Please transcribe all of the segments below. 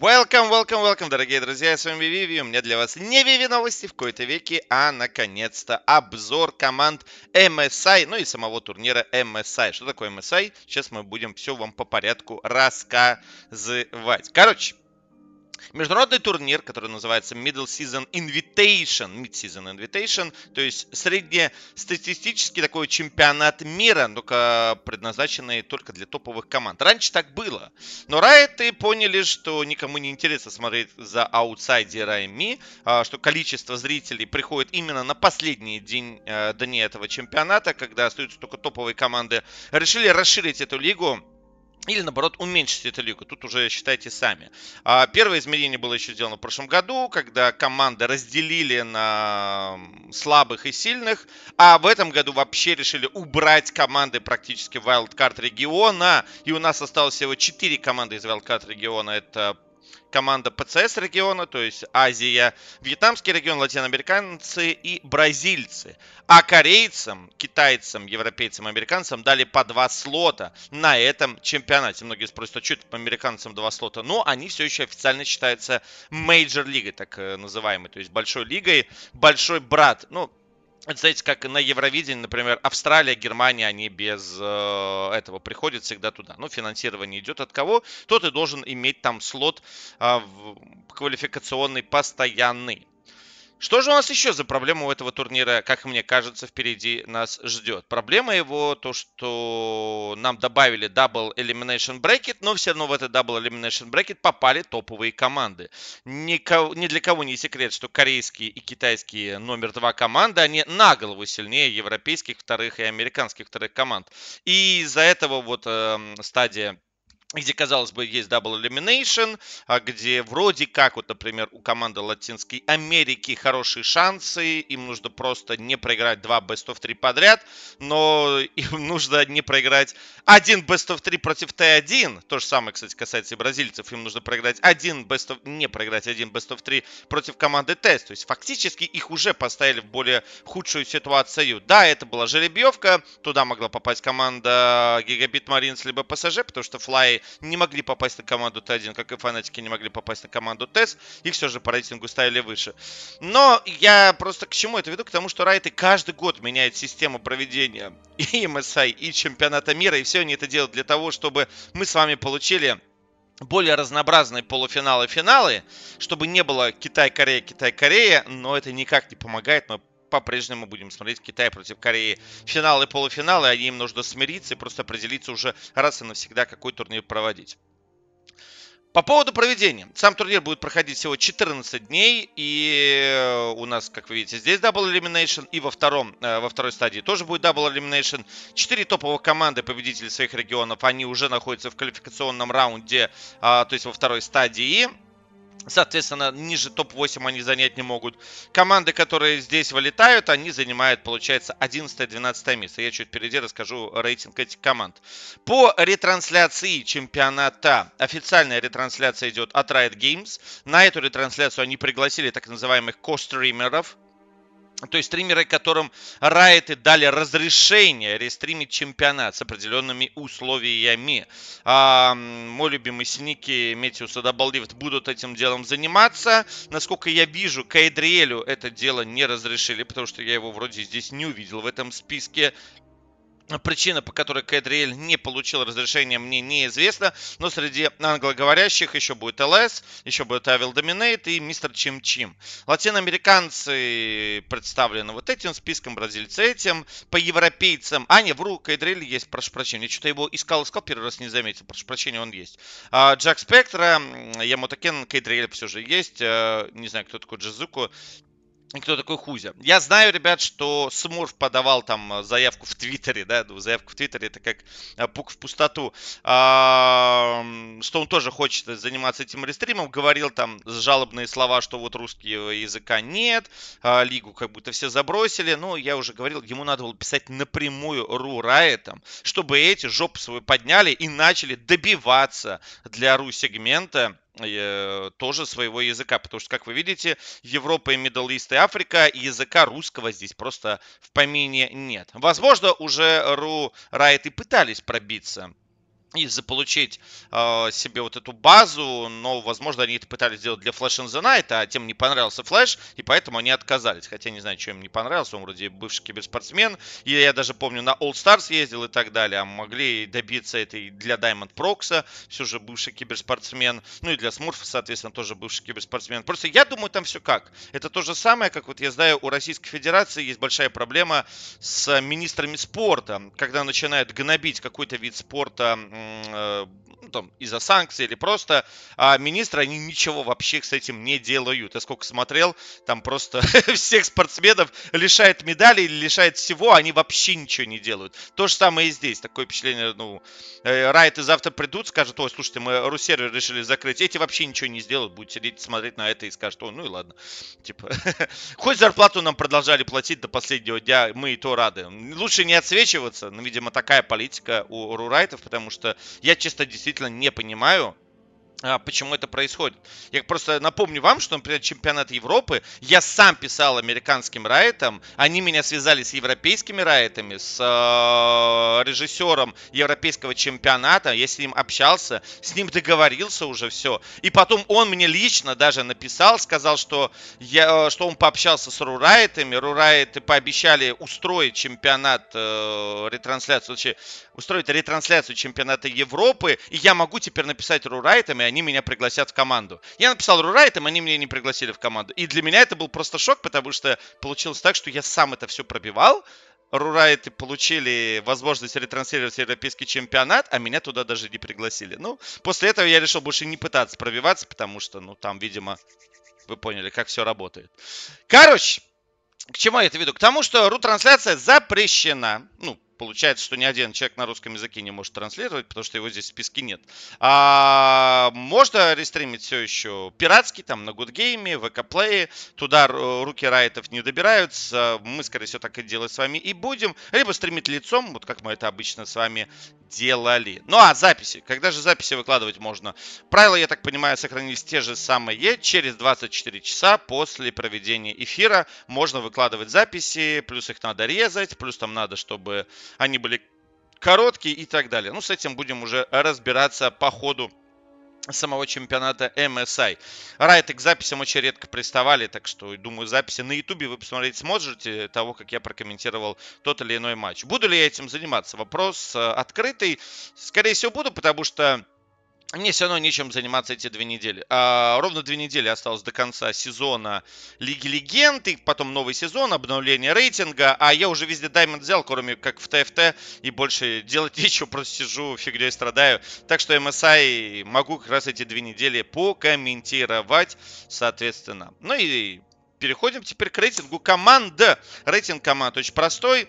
Welcome, welcome, welcome, дорогие друзья, с вами Виви, у меня для вас не Виви новости в кои-то веке, а наконец-то обзор команд MSI, ну и самого турнира MSI. Что такое MSI? Сейчас мы будем все вам по порядку рассказывать. Короче, Международный турнир, который называется Middle Season Invitation, Mid-Season Invitation, то есть среднестатистический такой чемпионат мира, только предназначенный только для топовых команд. Раньше так было, но Райты поняли, что никому не интересно смотреть за аутсайдерами, а, что количество зрителей приходит именно на последний день э, дни этого чемпионата, когда остаются только топовые команды. Решили расширить эту лигу или, наоборот, уменьшить эту лигу. Тут уже считайте сами. А, первое изменение было еще сделано в прошлом году, когда команды разделили на слабых и сильных. А в этом году вообще решили убрать команды практически wildcard региона. И у нас осталось всего 4 команды из wildcard региона. Это команда PCS региона, то есть Азия, вьетнамский регион, латиноамериканцы и бразильцы. А корейцам, китайцам, европейцам, американцам дали по два слота на этом чемпионате. Многие спросят, а что это по американцам два слота? Но они все еще официально считаются major лигой, так э, называемой, то есть большой лигой, большой брат. Ну, знаете, как на Евровидении, например, Австралия, Германия, они без э, этого приходят всегда туда. Ну, финансирование идет от кого? Тот и должен иметь там слот э, квалификационный постоянный. Что же у нас еще за проблема у этого турнира, как мне кажется, впереди нас ждет? Проблема его то, что нам добавили Double Elimination Bracket, но все равно в этот Double Elimination Bracket попали топовые команды. Никого, ни для кого не секрет, что корейские и китайские номер два команды, они на голову сильнее европейских вторых и американских вторых команд. И из-за этого вот э, стадия где, казалось бы, есть Double Elimination, а где вроде как, вот, например, у команды Латинской Америки хорошие шансы, им нужно просто не проиграть два Best of 3 подряд, но им нужно не проиграть один Best of 3 против Т1, то же самое, кстати, касается и бразильцев, им нужно проиграть один Best of, не проиграть один Best of 3 против команды ТЭС, то есть фактически их уже поставили в более худшую ситуацию. Да, это была жеребьевка, туда могла попасть команда Gigabit Marines либо ПСЖ, потому что Не могли попасть на команду Т1, как и фанатики не могли попасть на команду ТЭС. Их все же по рейтингу ставили выше. Но я просто к чему это веду? К тому, что Райты каждый год меняет систему проведения и MSI, и чемпионата мира. И все они это делают для того, чтобы мы с вами получили более разнообразные полуфиналы финалы, чтобы не было Китай-Корея, Китай-Корея, но это никак не помогает. Мы по-прежнему будем смотреть Китай против Кореи. Финалы полуфиналы, они им нужно смириться и просто определиться уже раз и навсегда, какой турнир проводить. По поводу проведения. Сам турнир будет проходить всего 14 дней. И у нас, как вы видите, здесь Double Elimination. И во, втором, э, во второй стадии тоже будет Double Elimination. Четыре топовых команды, победители своих регионов, они уже находятся в квалификационном раунде, а, то есть во второй стадии. Соответственно, ниже топ-8 они занять не могут. Команды, которые здесь вылетают, они занимают, получается, 11-12 место. Я чуть впереди расскажу рейтинг этих команд. По ретрансляции чемпионата. Официальная ретрансляция идет от Riot Games. На эту ретрансляцию они пригласили так называемых костримеров то есть стримеры, которым Райты дали разрешение рестримить чемпионат с определенными условиями. А, мой любимый Сники, Метиус и Дабллифт будут этим делом заниматься. Насколько я вижу, Кайдриэлю это дело не разрешили, потому что я его вроде здесь не увидел в этом списке. Причина, по которой Кэдриэль не получил разрешения, мне неизвестна, но среди англоговорящих еще будет ЛС, еще будет Авил Доминейт и Мистер Чим Чим. Латиноамериканцы представлены вот этим списком, бразильцы этим, по европейцам, а не, вру, Кэдриэль есть, прошу прощения, я что-то его искал, искал, первый раз не заметил, прошу прощения, он есть. А, Джак Спектра, Ямотакен, Кэдриэль все же есть, а, не знаю, кто такой Джизуку, кто такой Хузя. Я знаю, ребят, что Смурф подавал там э, заявку в Твиттере, да, ну, заявку в Твиттере, это как э, пук в пустоту, а, что он тоже хочет заниматься этим рестримом, говорил там жалобные слова, что вот русского языка нет, а, лигу как будто все забросили, но я уже говорил, ему надо было писать напрямую Ру Райтом, чтобы эти жопу свою подняли и начали добиваться для Ру сегмента Э, тоже своего языка, потому что, как вы видите, Европа и Middle East и Африка, языка русского здесь просто в помине нет. Возможно, уже Ру Райт и пытались пробиться и заполучить э, себе вот эту базу, но, возможно, они это пытались сделать для Flash in the Night, а тем не понравился Flash, и поэтому они отказались. Хотя не знаю, что им не понравился, он вроде бывший киберспортсмен, и я даже помню, на All Stars ездил и так далее, а могли добиться этой для Diamond Prox, все же бывший киберспортсмен, ну и для Смурфа, соответственно, тоже бывший киберспортсмен. Просто я думаю, там все как. Это то же самое, как вот я знаю, у Российской Федерации есть большая проблема с министрами спорта, когда начинают гнобить какой-то вид спорта ну, там, из-за санкций или просто а министры, они ничего вообще с этим не делают. Я сколько смотрел, там просто всех спортсменов лишает медалей или лишает всего, они вообще ничего не делают. То же самое и здесь. Такое впечатление, ну, э, Райты завтра придут, скажут, ой, слушайте, мы русервер решили закрыть. Эти вообще ничего не сделают, будут сидеть смотреть на это и скажут, ну и ладно. Типа, хоть зарплату нам продолжали платить до последнего дня, мы и то рады. Лучше не отсвечиваться, но, видимо, такая политика у Рурайтов, потому что я чисто действительно не понимаю, а, почему это происходит. Я просто напомню вам, что, например, чемпионат Европы, я сам писал американским райтам, они меня связали с европейскими райтами, с э, режиссером европейского чемпионата, я с ним общался, с ним договорился уже все. И потом он мне лично даже написал, сказал, что, я, что он пообщался с рурайтами, рурайты пообещали устроить чемпионат, э, ретрансляцию, устроить ретрансляцию чемпионата Европы, и я могу теперь написать рурайтам, и они меня пригласят в команду. Я написал рурайтам, они меня не пригласили в команду. И для меня это был просто шок, потому что получилось так, что я сам это все пробивал, Рурайты получили возможность ретранслировать европейский чемпионат, а меня туда даже не пригласили. Ну, после этого я решил больше не пытаться пробиваться, потому что, ну, там, видимо, вы поняли, как все работает. Короче, к чему я это веду? К тому, что ру-трансляция запрещена. Ну, получается, что ни один человек на русском языке не может транслировать, потому что его здесь в списке нет. А, можно рестримить все еще пиратский, там, на Гудгейме, ВК Play. Туда руки райтов не добираются. Мы, скорее всего, так и делать с вами и будем. Либо стримить лицом, вот как мы это обычно с вами делали. Ну а записи. Когда же записи выкладывать можно? Правила, я так понимаю, сохранились те же самые. Через 24 часа после проведения эфира можно выкладывать записи. Плюс их надо резать. Плюс там надо, чтобы они были короткие и так далее. Ну, с этим будем уже разбираться по ходу самого чемпионата MSI. Райты к записям очень редко приставали, так что, думаю, записи на ютубе вы посмотреть сможете того, как я прокомментировал тот или иной матч. Буду ли я этим заниматься? Вопрос э, открытый. Скорее всего, буду, потому что мне все равно нечем заниматься эти две недели. А, ровно две недели осталось до конца сезона Лиги Легенд, и потом новый сезон, обновление рейтинга, а я уже везде Даймонд взял, кроме как в ТФТ, и больше делать нечего, просто сижу, фигней страдаю. Так что MSI могу как раз эти две недели покомментировать, соответственно. Ну и переходим теперь к рейтингу команд. Рейтинг команд очень простой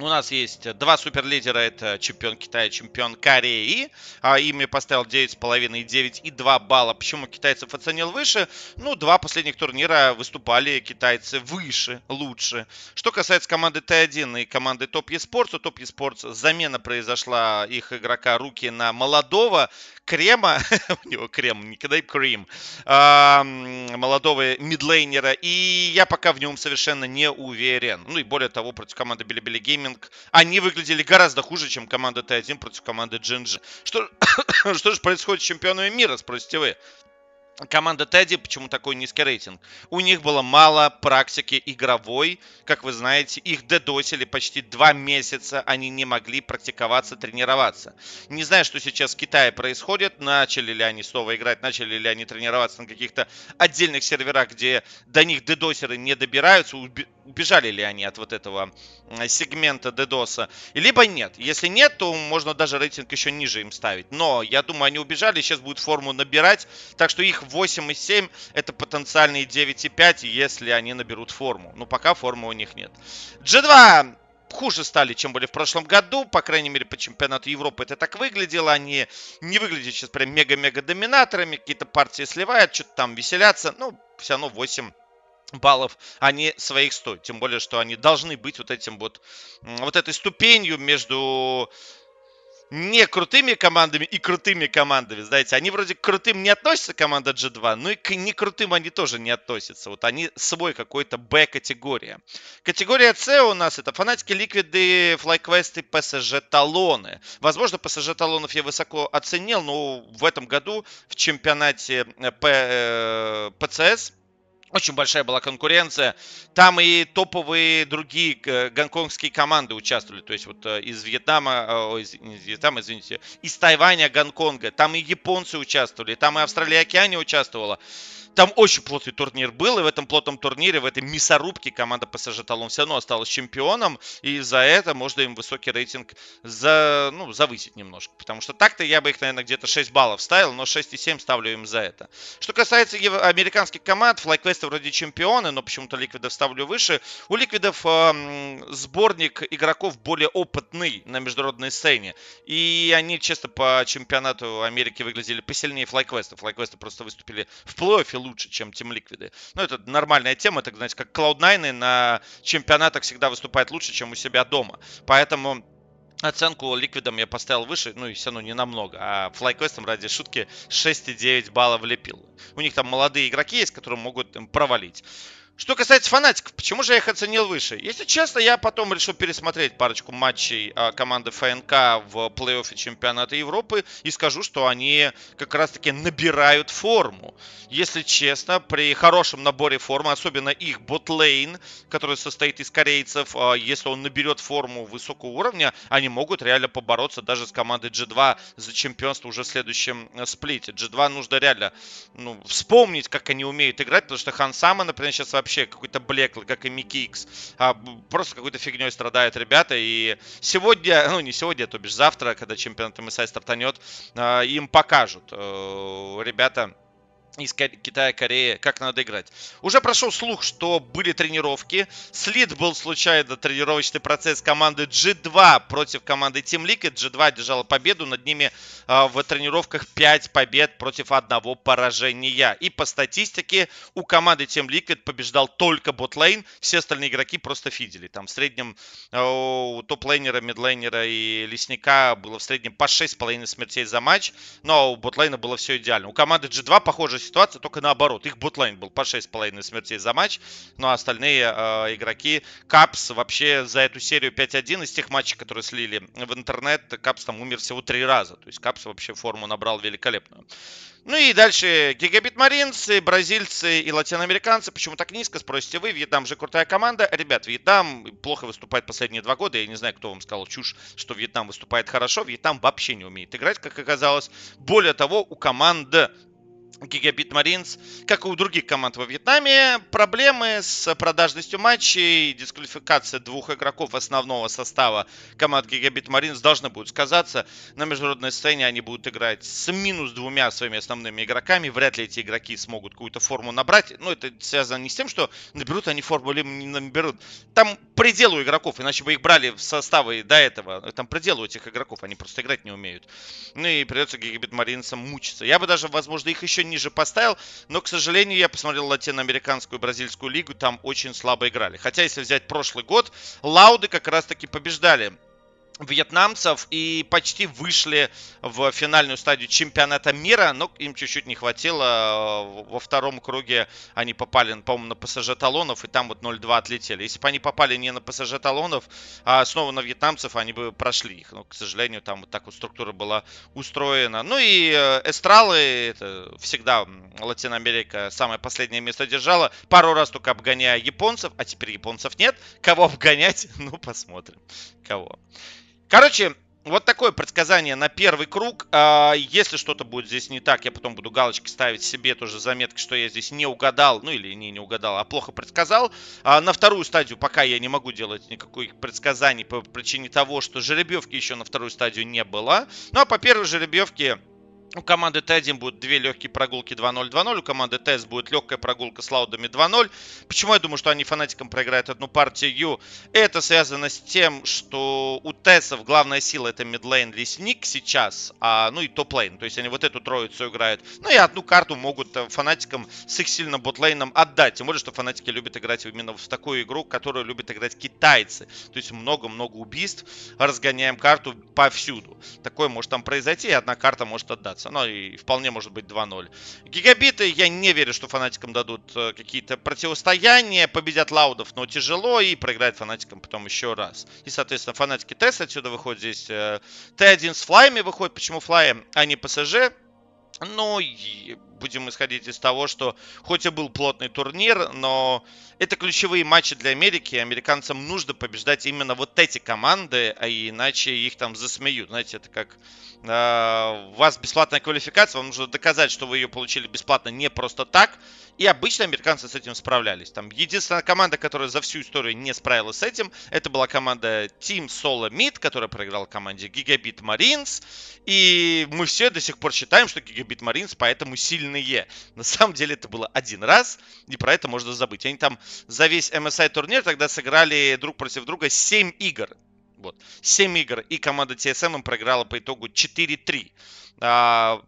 у нас есть два суперлидера, это чемпион Китая, чемпион Кореи. А, ими поставил 9,5 и 9 и 2 балла. Почему китайцев оценил выше? Ну, два последних турнира выступали китайцы выше, лучше. Что касается команды Т1 и команды Топ Esports, у Топ Esports замена произошла их игрока руки на молодого крема, у него крем, никогда и крем, молодого мидлейнера, и я пока в нем совершенно не уверен. Ну и более того, против команды Bilibili Gaming они выглядели гораздо хуже, чем команда Т1 против команды Джинджи. Что, что же происходит с чемпионами мира, спросите вы? Команда Тедди, почему такой низкий рейтинг? У них было мало практики игровой. Как вы знаете, их дедосили почти два месяца. Они не могли практиковаться, тренироваться. Не знаю, что сейчас в Китае происходит. Начали ли они снова играть, начали ли они тренироваться на каких-то отдельных серверах, где до них дедосеры не добираются. Убежали ли они от вот этого сегмента дедоса. Либо нет. Если нет, то можно даже рейтинг еще ниже им ставить. Но я думаю, они убежали, сейчас будут форму набирать. Так что их 8,7 это потенциальные 9,5, если они наберут форму. Но пока формы у них нет. G2 хуже стали, чем были в прошлом году. По крайней мере, по чемпионату Европы это так выглядело. Они не выглядят сейчас прям мега-мега доминаторами. Какие-то партии сливают, что-то там веселятся. Ну, все равно 8 баллов они своих стоят. Тем более, что они должны быть вот этим вот, вот этой ступенью между не крутыми командами и крутыми командами, знаете, они вроде к крутым не относятся, команда G2, но и к не крутым они тоже не относятся. Вот они свой какой-то Б-категория. Категория С у нас это фанатики, ликвиды, флайквесты, ПСЖ талоны. Возможно, ПСЖ талонов я высоко оценил, но в этом году в чемпионате П, ПЦС очень большая была конкуренция. Там и топовые другие гонконгские команды участвовали. То есть вот э, из Вьетнама, э, из, из Вьетнама, извините, из Тайваня, Гонконга. Там и японцы участвовали, там и Австралия Океане участвовала. Там очень плотный турнир был, и в этом плотном турнире, в этой мясорубке команда ПСЖ Талон все равно осталась чемпионом, и за это можно им высокий рейтинг за, ну, завысить немножко. Потому что так-то я бы их, наверное, где-то 6 баллов ставил, но 6,7 ставлю им за это. Что касается американских команд, FlyQuest вроде чемпионы, но почему-то Ликвидов ставлю выше. У Ликвидов э, сборник игроков более опытный на международной сцене, и они, честно, по чемпионату Америки выглядели посильнее FlyQuest. FlyQuest просто выступили в плей-оффе лучше, чем Team Liquid. Ну, это нормальная тема, это, знаете, как Cloud9 на чемпионатах всегда выступает лучше, чем у себя дома. Поэтому Оценку ликвидом я поставил выше, ну и все равно не намного. А FlyQuest ради шутки 6,9 баллов влепил. У них там молодые игроки есть, которые могут им провалить. Что касается фанатиков, почему же я их оценил выше? Если честно, я потом решил пересмотреть парочку матчей а, команды ФНК в плей-оффе чемпионата Европы и скажу, что они как раз-таки набирают форму. Если честно, при хорошем наборе формы, особенно их ботлейн, который состоит из корейцев, а, если он наберет форму высокого уровня, они могут реально побороться даже с командой G2 за чемпионство уже в следующем э, сплите. G2 нужно реально ну, вспомнить, как они умеют играть, потому что Хансама, например, сейчас вообще вообще какой-то блеклый, как и Микки Икс. А, просто какой-то фигней страдают ребята. И сегодня, ну не сегодня, то бишь завтра, когда чемпионат МСА стартанет, а, им покажут э, ребята из Китая, Кореи, как надо играть. Уже прошел слух, что были тренировки. Слит был случайно тренировочный процесс команды G2 против команды Team Liquid. G2 держала победу, над ними э, в тренировках 5 побед против одного поражения. И по статистике у команды Team Liquid побеждал только ботлейн, все остальные игроки просто фидели. Там в среднем э, у топ-лейнера, мидлейнера и лесника было в среднем по 6,5 смертей за матч, но у ботлейна было все идеально. У команды G2 похоже ситуация, только наоборот. Их ботлайн был по 6,5 смертей за матч, а остальные э, игроки Капс вообще за эту серию 5-1 из тех матчей, которые слили в интернет, Капс там умер всего три раза. То есть Капс вообще форму набрал великолепную. Ну и дальше Гигабит Маринцы, бразильцы и латиноамериканцы. Почему так низко, спросите вы. Вьетнам же крутая команда. Ребят, Вьетнам плохо выступает последние два года. Я не знаю, кто вам сказал чушь, что Вьетнам выступает хорошо. Вьетнам вообще не умеет играть, как оказалось. Более того, у команды Гигабит Маринс, как и у других команд во Вьетнаме, проблемы с продажностью матчей, дисквалификация двух игроков основного состава команд Гигабит Маринс должны будут сказаться. На международной сцене они будут играть с минус двумя своими основными игроками. Вряд ли эти игроки смогут какую-то форму набрать. Но это связано не с тем, что наберут они форму или не наберут. Там предел у игроков, иначе бы их брали в составы до этого. Там предел у этих игроков, они просто играть не умеют. Ну и придется Гигабит Маринсам мучиться. Я бы даже, возможно, их еще ниже поставил, но, к сожалению, я посмотрел латиноамериканскую и бразильскую лигу, там очень слабо играли. Хотя, если взять прошлый год, Лауды как раз-таки побеждали вьетнамцев и почти вышли в финальную стадию чемпионата мира, но им чуть-чуть не хватило. Во втором круге они попали, по-моему, на ПСЖ талонов, и там вот 0-2 отлетели. Если бы они попали не на ПСЖ талонов, а снова на вьетнамцев, они бы прошли их. Но, к сожалению, там вот так вот структура была устроена. Ну и э, эстралы, это всегда Латиноамерика Америка самое последнее место держала. Пару раз только обгоняя японцев, а теперь японцев нет. Кого обгонять? Ну, посмотрим. Кого. Короче, вот такое предсказание на первый круг. А, если что-то будет здесь не так, я потом буду галочки ставить себе тоже заметки, что я здесь не угадал, ну или не не угадал, а плохо предсказал. А, на вторую стадию пока я не могу делать никаких предсказаний по причине того, что жеребьевки еще на вторую стадию не было. Ну а по первой жеребьевке у команды Т1 будет две легкие прогулки 2-0, 2-0. У команды ТС будет легкая прогулка с лаудами 2-0. Почему я думаю, что они фанатикам проиграют одну партию? Это связано с тем, что у ТСов главная сила это мидлейн лесник сейчас, а, ну и топ-лейн. То есть они вот эту троицу играют. Ну и одну карту могут э, фанатикам с их сильным ботлейном отдать. Тем более, что фанатики любят играть именно в такую игру, которую любят играть китайцы. То есть много-много убийств. Разгоняем карту повсюду. Такое может там произойти, и одна карта может отдаться Ну и вполне может быть 2-0. Гигабиты, я не верю, что фанатикам дадут э, какие-то противостояния, победят лаудов, но тяжело и проиграет фанатикам потом еще раз. И, соответственно, фанатики тест отсюда выходят здесь. Т1 э, с флаями выходит. Почему флаи, а не ПСЖ? Ну, будем исходить из того, что хоть и был плотный турнир, но это ключевые матчи для Америки. Американцам нужно побеждать именно вот эти команды, а иначе их там засмеют. Знаете, это как э, у вас бесплатная квалификация, вам нужно доказать, что вы ее получили бесплатно не просто так. И обычно американцы с этим справлялись. Там единственная команда, которая за всю историю не справилась с этим, это была команда Team Solo Mid, которая проиграла команде Gigabit Marines. И мы все до сих пор считаем, что Gigabit Marines поэтому сильные. На самом деле это было один раз, и про это можно забыть. Они там за весь MSI турнир тогда сыграли друг против друга 7 игр. Вот. 7 игр. И команда TSM им проиграла по итогу 4-3. А,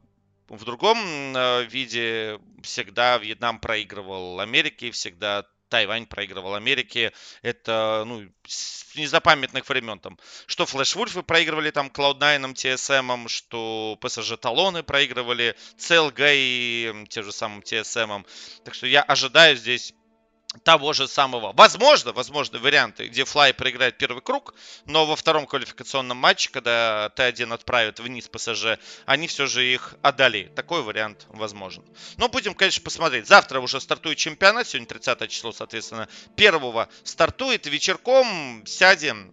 в другом э, виде всегда Вьетнам проигрывал Америке, всегда Тайвань проигрывал Америке. Это, ну, с незапамятных времен там. Что Флэш Вульфы проигрывали там Cloud9, TSM, что PSG Талоны проигрывали CLG и те же самым TSM. Так что я ожидаю здесь того же самого. Возможно, возможны варианты, где Флай проиграет первый круг, но во втором квалификационном матче, когда Т1 отправит вниз ПСЖ, они все же их отдали. Такой вариант возможен. Но будем, конечно, посмотреть. Завтра уже стартует чемпионат, сегодня 30 число, соответственно, первого стартует. Вечерком сядем,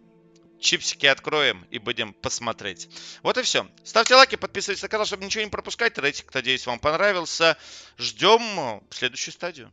чипсики откроем и будем посмотреть. Вот и все. Ставьте лайки, подписывайтесь на канал, чтобы ничего не пропускать. Рейтинг, надеюсь, вам понравился. Ждем следующую стадию.